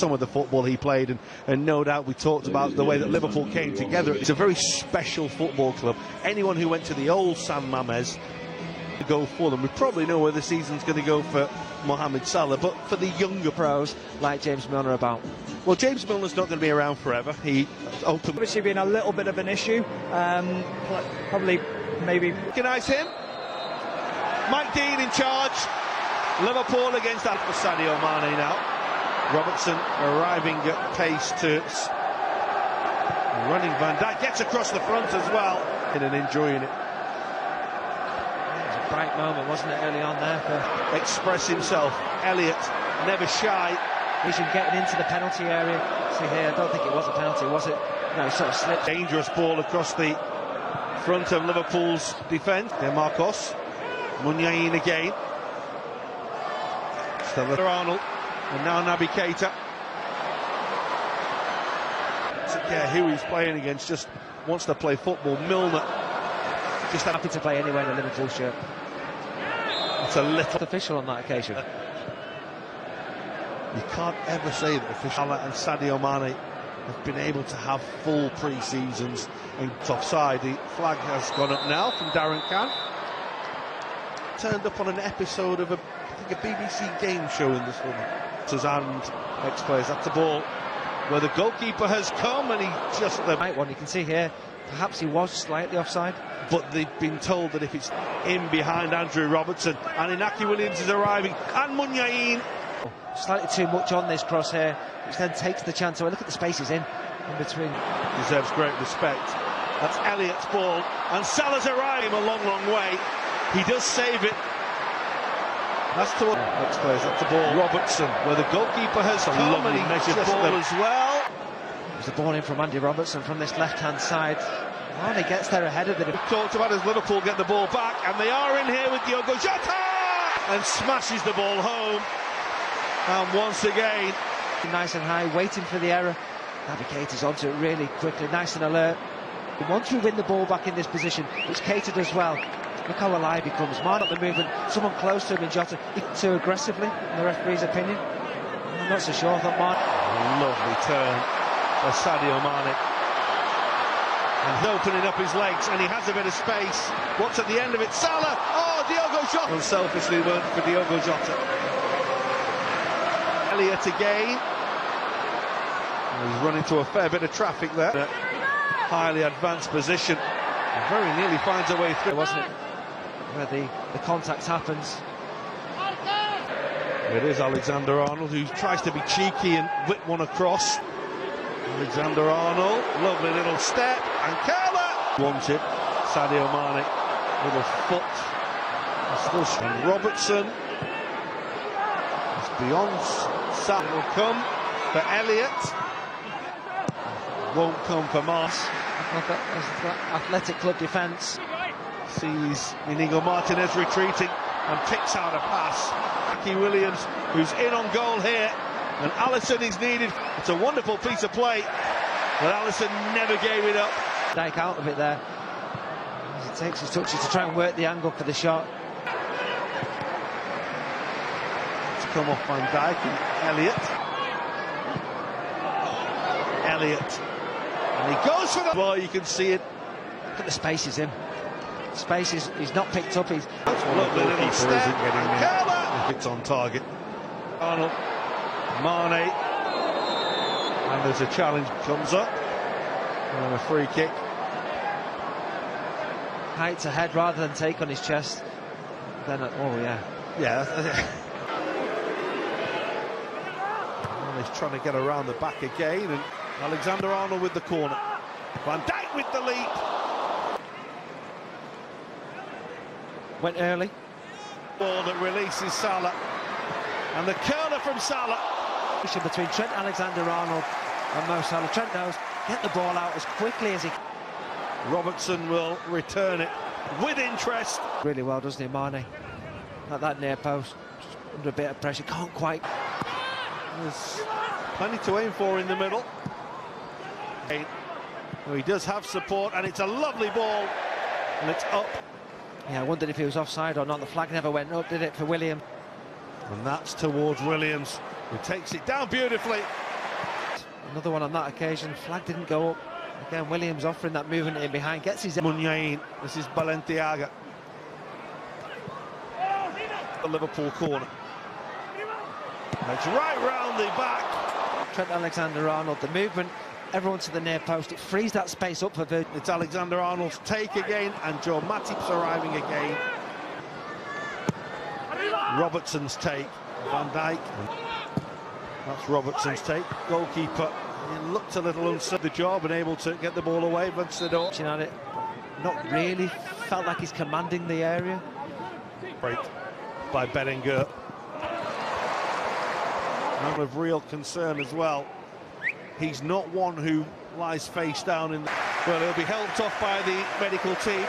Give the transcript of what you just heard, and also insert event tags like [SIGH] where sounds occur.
some of the football he played, and, and no doubt we talked about the way that Liverpool came together. It's a very special football club. Anyone who went to the old San Mamés to go for them, we probably know where the season's going to go for Mohamed Salah, but for the younger pros like James Milner about. Well, James Milner's not going to be around forever. He opened. Obviously, been a little bit of an issue. Um, probably, maybe. Recognise him. Mike Dean in charge. Liverpool against that for Sadio Mane now. Robertson arriving at pace to running Van Dijk gets across the front as well and enjoying it. It was a bright moment, wasn't it, early on there for express himself. Elliott never shy. Vision getting into the penalty area. See here, I don't think it was a penalty, was it? No, it sort of slipped. Dangerous ball across the front of Liverpool's defence. There, Marcos. Muniain again. Still Arnold. And now Naby Keita. Doesn't care who he's playing against, just wants to play football. Milner. Just happy to play anywhere in a Liverpool shirt. It's a little official on that occasion. [LAUGHS] You can't ever say that official and Sadio Mane have been able to have full pre-seasons and offside. The flag has gone up now from Darren Cann. Turned up on an episode of a, a BBC game show in this one. And ex-players, that's the ball where the goalkeeper has come and he just... The right one, you can see here, perhaps he was slightly offside. But they've been told that if it's in behind Andrew Robertson and Inaki Williams is arriving and Muniain Slightly too much on this cross here, which then takes the chance away. Look at the spaces in, in between. Deserves great respect. That's Elliott's ball, and Salah's arriving a long, long way. He does save it. That's to next place. That's the ball. Robertson, where the goalkeeper has a come lovely and he measured ball as well. There's a ball in from Andy Robertson from this left-hand side. And he gets there ahead of it. Talked about as Liverpool get the ball back, and they are in here with Diogo Jota, and smashes the ball home. And once again, nice and high, waiting for the error. Naby Keita's onto it really quickly, nice and alert. Once we win the ball back in this position, which Keita does well, look how alive he comes. Man up the movement, someone close to him in Jota, too aggressively, in the referee's opinion. I'm not so sure, I thought Man... Lovely turn by Sadio Mane. And he's opening up his legs, and he has a bit of space. What's at the end of it? Salah! Oh, Diogo Jota! Unselfishly went for Diogo Jota. Elliott again. He's run into a fair bit of traffic there. A highly advanced position. very nearly finds a way through, wasn't it? Where the, the contact happens. It is Alexander Arnold who tries to be cheeky and whip one across. Alexander Arnold, lovely little step, and Kerla wanted. Sadio Mane, little foot. Still and Robertson. It's beyond Sam will come for Elliott. Won't come for Moss. Athletic club defence. Sees Inigo Martinez retreating and picks out a pass. Aki Williams, who's in on goal here, and Alisson is needed. It's a wonderful piece of play, but Alisson never gave it up. Dijk out of it there. He takes his touches to try and work the angle for the shot. come off Van Dijk and Elliot. Elliott. And he goes for the ball, you can see it. Look at the space he's in. Space is he's not picked up. He's That's lovely little step. Isn't getting and if it's on target. Arnold, Mane, and there's a challenge comes up, and a free kick. Heights ahead rather than take on his chest. Then, oh yeah, yeah. [LAUGHS] He's trying to get around the back again, and Alexander Arnold with the corner. Van Dijk with the lead. Went early. Ball that releases Salah. And the curler from Salah. Between Trent Alexander-Arnold and Mo Salah. Trent knows, get the ball out as quickly as he can. Robertson will return it with interest. Really well, doesn't he, Mane? At that near post, just under a bit of pressure, can't quite there's plenty to aim for in the middle. he does have support, and it's a lovely ball, and it's up. Yeah, I wondered if he was offside or not. The flag never went up, did it, for William? And that's towards Williams, who takes it down beautifully. Another one on that occasion. Flag didn't go up. Again, Williams offering that movement in behind. Gets his... Muniain. This is Balenziaga. The Liverpool corner. It's right round the back. Trent Alexander-Arnold. The movement, everyone to the near post. It frees that space up for Virgil. It's Alexander Arnold's take again, and Joe Matip's arriving again. Robertson's take. Van Dijk. That's Robertson's take. Goalkeeper he looked a little uncertain the job and able to get the ball away, but. Watching at it, not really. Felt like he's commanding the area. Break by Bellinger. One of real concern as well. He's not one who lies face down in the... Well, he'll be helped off by the medical team.